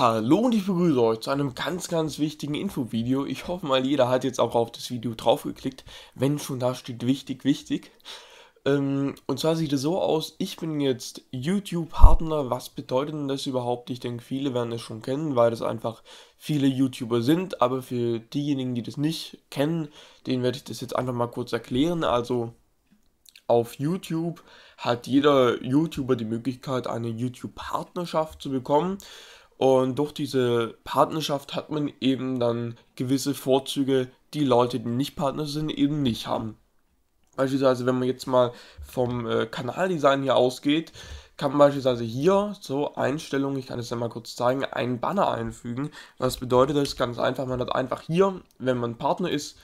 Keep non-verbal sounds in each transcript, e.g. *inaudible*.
Hallo und ich begrüße euch zu einem ganz, ganz wichtigen Infovideo. Ich hoffe mal, jeder hat jetzt auch auf das Video draufgeklickt, wenn schon da steht wichtig, wichtig. Ähm, und zwar sieht es so aus, ich bin jetzt YouTube-Partner. Was bedeutet denn das überhaupt? Ich denke, viele werden es schon kennen, weil das einfach viele YouTuber sind. Aber für diejenigen, die das nicht kennen, denen werde ich das jetzt einfach mal kurz erklären. Also auf YouTube hat jeder YouTuber die Möglichkeit, eine YouTube-Partnerschaft zu bekommen. Und durch diese Partnerschaft hat man eben dann gewisse Vorzüge, die Leute, die nicht Partner sind, eben nicht haben. Beispielsweise, wenn man jetzt mal vom äh, Kanaldesign hier ausgeht, kann man beispielsweise hier so Einstellungen, ich kann es ja mal kurz zeigen, einen Banner einfügen. Was bedeutet das? Ganz einfach, man hat einfach hier, wenn man Partner ist,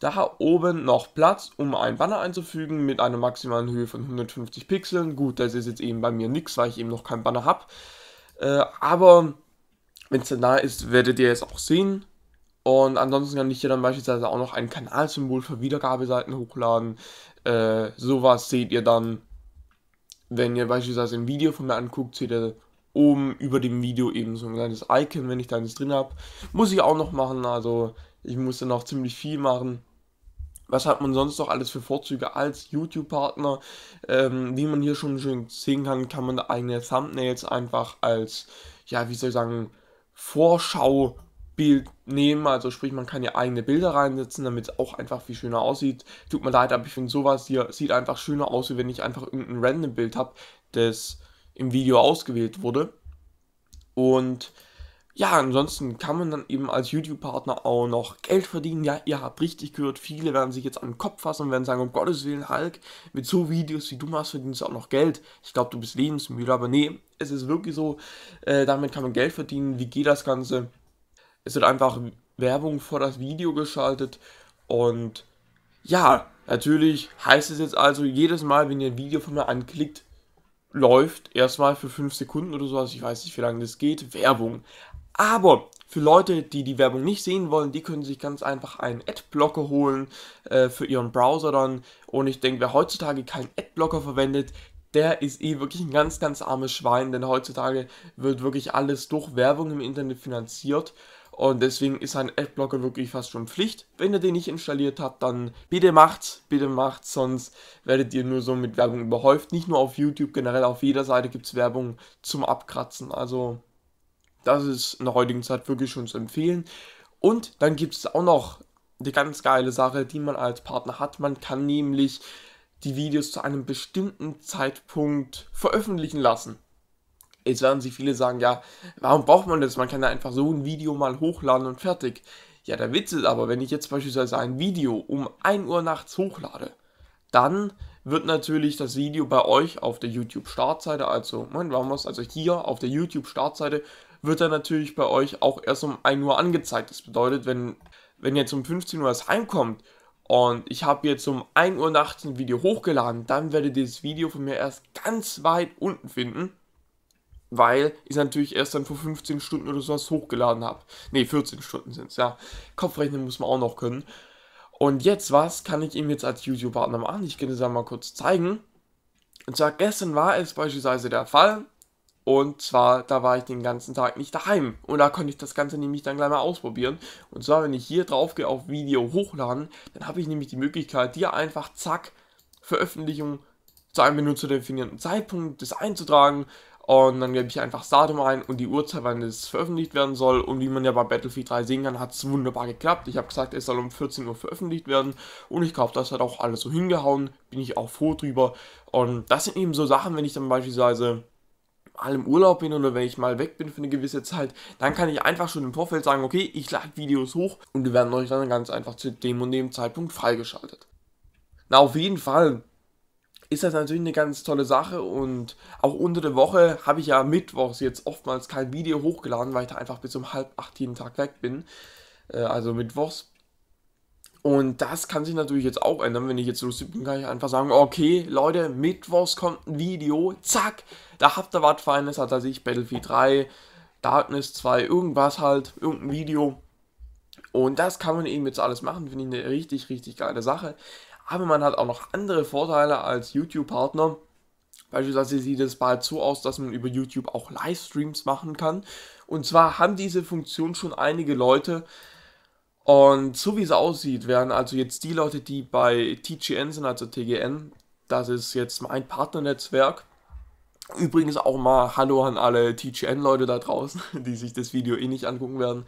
da oben noch Platz, um einen Banner einzufügen mit einer maximalen Höhe von 150 Pixeln. Gut, das ist jetzt eben bei mir nichts, weil ich eben noch keinen Banner habe. Äh, aber wenn es dann da ist, werdet ihr es auch sehen. Und ansonsten kann ich hier dann beispielsweise auch noch ein Kanalsymbol für Wiedergabeseiten hochladen. Äh, sowas seht ihr dann, wenn ihr beispielsweise ein Video von mir anguckt, seht ihr oben über dem Video eben so ein kleines Icon, wenn ich da eines drin habe. Muss ich auch noch machen, also ich muss dann auch ziemlich viel machen. Was hat man sonst noch alles für Vorzüge als YouTube-Partner? Ähm, wie man hier schon schön sehen kann, kann man eigene Thumbnails einfach als, ja, wie soll ich sagen, Vorschau nehmen, also sprich, man kann ja eigene Bilder reinsetzen, damit es auch einfach viel schöner aussieht. Tut mir leid, aber ich finde sowas hier sieht einfach schöner aus, wie wenn ich einfach irgendein random Bild habe, das im Video ausgewählt wurde. Und ja, ansonsten kann man dann eben als YouTube-Partner auch noch Geld verdienen. Ja, ihr habt richtig gehört, viele werden sich jetzt an den Kopf fassen und werden sagen, um Gottes Willen, Hulk, mit so Videos wie du machst, verdienst du auch noch Geld. Ich glaube, du bist lebensmüde, aber nee, es ist wirklich so, äh, damit kann man Geld verdienen. Wie geht das Ganze? es wird einfach Werbung vor das Video geschaltet und ja, natürlich heißt es jetzt also jedes Mal, wenn ihr ein Video von mir anklickt, läuft erstmal für 5 Sekunden oder so, also ich weiß nicht, wie lange das geht, Werbung. Aber für Leute, die die Werbung nicht sehen wollen, die können sich ganz einfach einen Adblocker holen äh, für ihren Browser dann. Und ich denke, wer heutzutage keinen Adblocker verwendet, der ist eh wirklich ein ganz, ganz armes Schwein, denn heutzutage wird wirklich alles durch Werbung im Internet finanziert. Und deswegen ist ein Adblocker wirklich fast schon Pflicht. Wenn ihr den nicht installiert habt, dann bitte macht's, bitte macht's, sonst werdet ihr nur so mit Werbung überhäuft. Nicht nur auf YouTube, generell auf jeder Seite gibt es Werbung zum Abkratzen. Also das ist in der heutigen Zeit wirklich schon zu empfehlen. Und dann gibt es auch noch eine ganz geile Sache, die man als Partner hat. Man kann nämlich die Videos zu einem bestimmten Zeitpunkt veröffentlichen lassen. Jetzt werden sich viele sagen, ja, warum braucht man das? Man kann ja einfach so ein Video mal hochladen und fertig. Ja, der Witz ist aber, wenn ich jetzt beispielsweise ein Video um 1 Uhr nachts hochlade, dann wird natürlich das Video bei euch auf der YouTube-Startseite, also, Moment, warum was, also hier auf der YouTube-Startseite, wird dann natürlich bei euch auch erst um 1 Uhr angezeigt. Das bedeutet, wenn, wenn jetzt um 15 Uhr das heimkommt und ich habe jetzt um 1 Uhr nachts ein Video hochgeladen, dann werdet ihr das Video von mir erst ganz weit unten finden weil ich natürlich erst dann vor 15 Stunden oder sowas hochgeladen habe. Ne, 14 Stunden sind es, ja. Kopfrechnen muss man auch noch können. Und jetzt was kann ich ihm jetzt als YouTube-Partner machen? Ich kann es ja mal kurz zeigen. Und zwar gestern war es beispielsweise der Fall. Und zwar, da war ich den ganzen Tag nicht daheim. Und da konnte ich das Ganze nämlich dann gleich mal ausprobieren. Und zwar, wenn ich hier drauf gehe auf Video hochladen, dann habe ich nämlich die Möglichkeit, dir einfach zack, Veröffentlichung zu einem benutzerdefinierten Zeitpunkt das einzutragen und dann gebe ich einfach das Datum ein und die Uhrzeit, wann es veröffentlicht werden soll. Und wie man ja bei Battlefield 3 sehen kann, hat es wunderbar geklappt. Ich habe gesagt, es soll um 14 Uhr veröffentlicht werden. Und ich glaube, das hat auch alles so hingehauen. Bin ich auch froh drüber. Und das sind eben so Sachen, wenn ich dann beispielsweise mal im Urlaub bin oder wenn ich mal weg bin für eine gewisse Zeit, dann kann ich einfach schon im Vorfeld sagen, okay, ich lade Videos hoch und die werden euch dann ganz einfach zu dem und dem Zeitpunkt freigeschaltet. Na, auf jeden Fall ist das natürlich eine ganz tolle Sache und auch unter der Woche habe ich ja mittwochs jetzt oftmals kein Video hochgeladen, weil ich da einfach bis um halb acht jeden Tag weg bin, äh, also mittwochs. Und das kann sich natürlich jetzt auch ändern, wenn ich jetzt lustig bin, kann ich einfach sagen, okay, Leute, mittwochs kommt ein Video, zack, da habt ihr was Feines, hat er sich Battlefield 3, Darkness 2, irgendwas halt, irgendein Video. Und das kann man eben jetzt alles machen, finde ich eine richtig, richtig geile Sache aber man hat auch noch andere Vorteile als YouTube-Partner. Beispielsweise sieht es bald so aus, dass man über YouTube auch Livestreams machen kann. Und zwar haben diese Funktion schon einige Leute. Und so wie es aussieht, werden also jetzt die Leute, die bei TGN sind, also TGN, das ist jetzt mein Partnernetzwerk. Übrigens auch mal Hallo an alle TGN-Leute da draußen, *laughs* die sich das Video eh nicht angucken werden.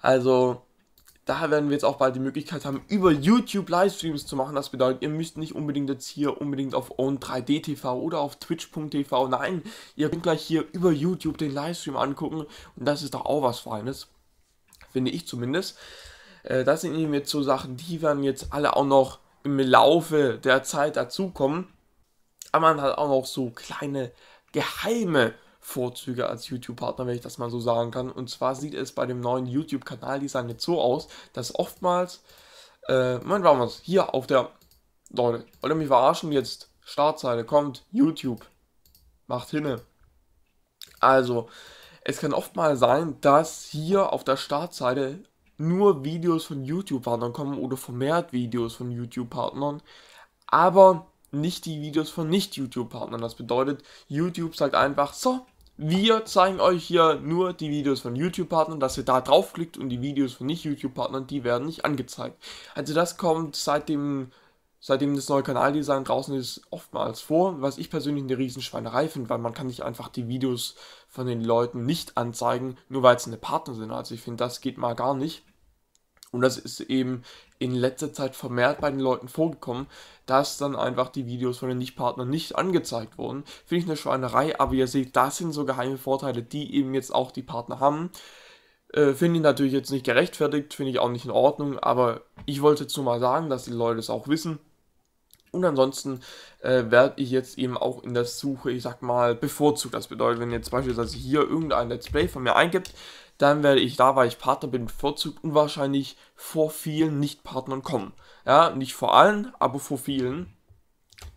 Also, da werden wir jetzt auch bald die Möglichkeit haben, über YouTube Livestreams zu machen. Das bedeutet, ihr müsst nicht unbedingt jetzt hier unbedingt auf Own3D oder auf Twitch.tv. Nein, ihr könnt gleich hier über YouTube den Livestream angucken. Und das ist doch auch was Feines. Finde ich zumindest. Äh, das sind eben jetzt so Sachen, die werden jetzt alle auch noch im Laufe der Zeit dazukommen. Aber man hat auch noch so kleine geheime Vorzüge als YouTube-Partner, wenn ich das mal so sagen kann. Und zwar sieht es bei dem neuen YouTube-Kanaldesign jetzt so aus, dass oftmals, äh, Moment, war es hier auf der, Leute, wollt ihr mich verarschen jetzt? Startseite kommt, YouTube, macht hinne. Also, es kann oft mal sein, dass hier auf der Startseite nur Videos von YouTube-Partnern kommen oder vermehrt Videos von YouTube-Partnern, aber nicht die Videos von Nicht-YouTube-Partnern. Das bedeutet, YouTube sagt einfach, so, wir zeigen euch hier nur die Videos von YouTube-Partnern, dass ihr da draufklickt und die Videos von Nicht-YouTube-Partnern, die werden nicht angezeigt. Also das kommt seitdem, seitdem das neue Kanaldesign draußen ist, oftmals vor, was ich persönlich eine Riesenschweinerei finde, weil man kann nicht einfach die Videos von den Leuten nicht anzeigen, nur weil es eine Partner sind. Also ich finde, das geht mal gar nicht. Und das ist eben in letzter Zeit vermehrt bei den Leuten vorgekommen, dass dann einfach die Videos von den Nicht-Partnern nicht angezeigt wurden. Finde ich eine Schweinerei, aber ihr seht, das sind so geheime Vorteile, die eben jetzt auch die Partner haben. Äh, finde ich natürlich jetzt nicht gerechtfertigt, finde ich auch nicht in Ordnung, aber ich wollte jetzt nur mal sagen, dass die Leute es auch wissen. Und ansonsten äh, werde ich jetzt eben auch in der Suche, ich sag mal, bevorzugt. Das bedeutet, wenn jetzt beispielsweise hier irgendein Let's Play von mir eingibt, dann werde ich da, weil ich Partner bin, bevorzugt und wahrscheinlich vor vielen Nicht-Partnern kommen. Ja, nicht vor allen, aber vor vielen.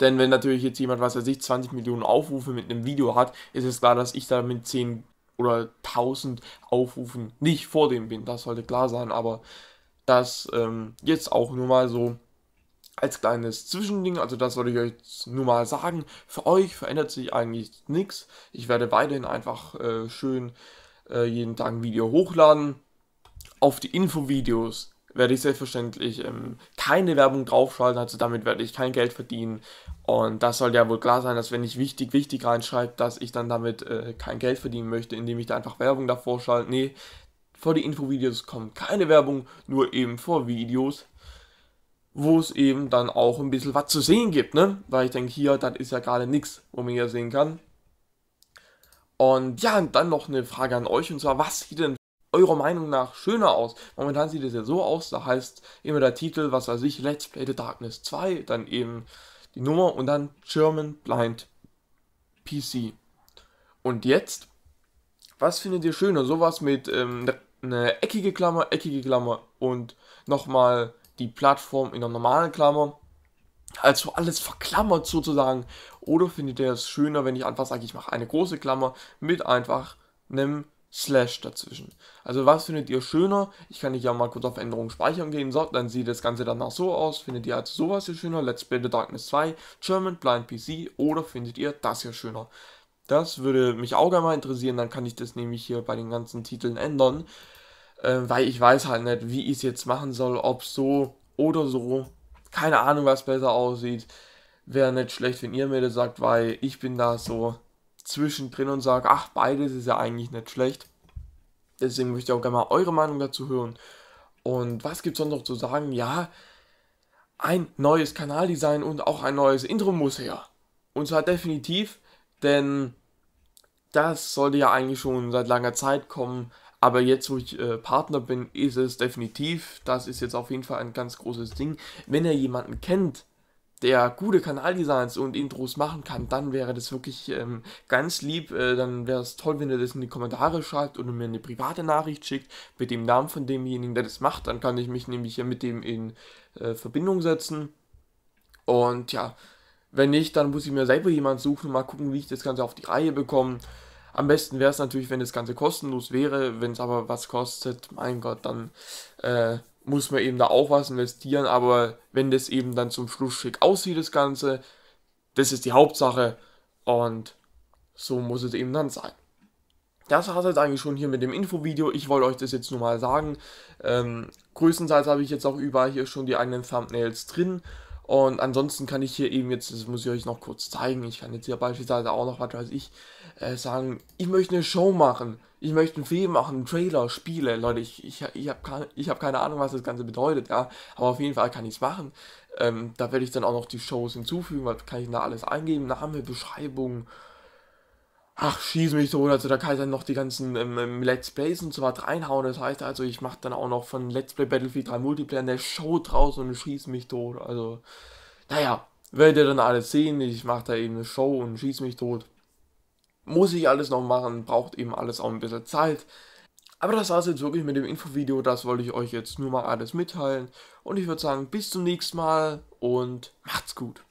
Denn wenn natürlich jetzt jemand, was er sich 20 Millionen Aufrufe mit einem Video hat, ist es klar, dass ich da mit 10 oder 1000 Aufrufen nicht vor dem bin. Das sollte klar sein, aber das ähm, jetzt auch nur mal so als kleines Zwischending, also das wollte ich euch nur mal sagen. Für euch verändert sich eigentlich nichts. Ich werde weiterhin einfach äh, schön äh, jeden Tag ein Video hochladen. Auf die Infovideos werde ich selbstverständlich ähm, keine Werbung draufschalten, also damit werde ich kein Geld verdienen. Und das soll ja wohl klar sein, dass wenn ich wichtig, wichtig reinschreibe, dass ich dann damit äh, kein Geld verdienen möchte, indem ich da einfach Werbung davor schalte. Nee, vor die Infovideos kommt keine Werbung, nur eben vor Videos, wo es eben dann auch ein bisschen was zu sehen gibt, ne? Weil ich denke, hier, das ist ja gerade nichts, wo man hier sehen kann. Und ja, und dann noch eine Frage an euch, und zwar, was sieht denn eurer Meinung nach schöner aus? Momentan sieht es ja so aus, da heißt immer der Titel, was weiß ich, Let's Play the Darkness 2, dann eben die Nummer und dann German Blind PC. Und jetzt, was findet ihr schöner? Sowas mit ähm, eine eckige Klammer, eckige Klammer und nochmal die Plattform in einer normalen Klammer also alles verklammert sozusagen. Oder findet ihr es schöner, wenn ich einfach sage, ich mache eine große Klammer mit einfach einem Slash dazwischen. Also was findet ihr schöner? Ich kann nicht ja mal kurz auf Änderungen speichern gehen. So, dann sieht das Ganze danach so aus. Findet ihr also sowas hier schöner? Let's Play the Darkness 2, German Blind PC oder findet ihr das hier schöner? Das würde mich auch gerne mal interessieren, dann kann ich das nämlich hier bei den ganzen Titeln ändern. Äh, weil ich weiß halt nicht, wie ich es jetzt machen soll, ob so oder so keine Ahnung, was besser aussieht. Wäre nicht schlecht, wenn ihr mir das sagt, weil ich bin da so zwischendrin und sage, ach, beides ist ja eigentlich nicht schlecht. Deswegen möchte ich auch gerne mal eure Meinung dazu hören. Und was gibt es sonst noch zu sagen? Ja, ein neues Kanaldesign und auch ein neues Intro muss her. Und zwar definitiv, denn das sollte ja eigentlich schon seit langer Zeit kommen. Aber jetzt, wo ich äh, Partner bin, ist es definitiv, das ist jetzt auf jeden Fall ein ganz großes Ding. Wenn ihr jemanden kennt, der gute Kanaldesigns und Intros machen kann, dann wäre das wirklich ähm, ganz lieb. Äh, dann wäre es toll, wenn ihr das in die Kommentare schreibt oder mir eine private Nachricht schickt mit dem Namen von demjenigen, der das macht. Dann kann ich mich nämlich ja mit dem in äh, Verbindung setzen. Und ja, wenn nicht, dann muss ich mir selber jemanden suchen und mal gucken, wie ich das Ganze auf die Reihe bekomme. Am besten wäre es natürlich, wenn das Ganze kostenlos wäre. Wenn es aber was kostet, mein Gott, dann äh, muss man eben da auch was investieren. Aber wenn das eben dann zum Schluss schick aussieht, das Ganze, das ist die Hauptsache. Und so muss es eben dann sein. Das war es jetzt eigentlich schon hier mit dem Infovideo. Ich wollte euch das jetzt nur mal sagen. Ähm, größtenteils habe ich jetzt auch überall hier schon die eigenen Thumbnails drin. Und ansonsten kann ich hier eben jetzt, das muss ich euch noch kurz zeigen, ich kann jetzt hier beispielsweise auch noch, was weiß ich, äh, sagen, ich möchte eine Show machen, ich möchte einen Film machen, einen Trailer, Spiele, Leute, ich, ich, ich habe keine, hab keine Ahnung, was das Ganze bedeutet, ja, aber auf jeden Fall kann ich es machen. Ähm, da werde ich dann auch noch die Shows hinzufügen, was kann ich da alles eingeben, Name, Beschreibung, ach, schieß mich tot, also da kann ich dann noch die ganzen ähm, ähm Let's Plays und so was reinhauen, das heißt also, ich mache dann auch noch von Let's Play Battlefield 3 Multiplayer eine Show draus und schieß mich tot, also, naja, werdet ihr dann alles sehen, ich mache da eben eine Show und schieß mich tot. Muss ich alles noch machen, braucht eben alles auch ein bisschen Zeit. Aber das war es jetzt wirklich mit dem Infovideo, das wollte ich euch jetzt nur mal alles mitteilen. Und ich würde sagen, bis zum nächsten Mal und macht's gut.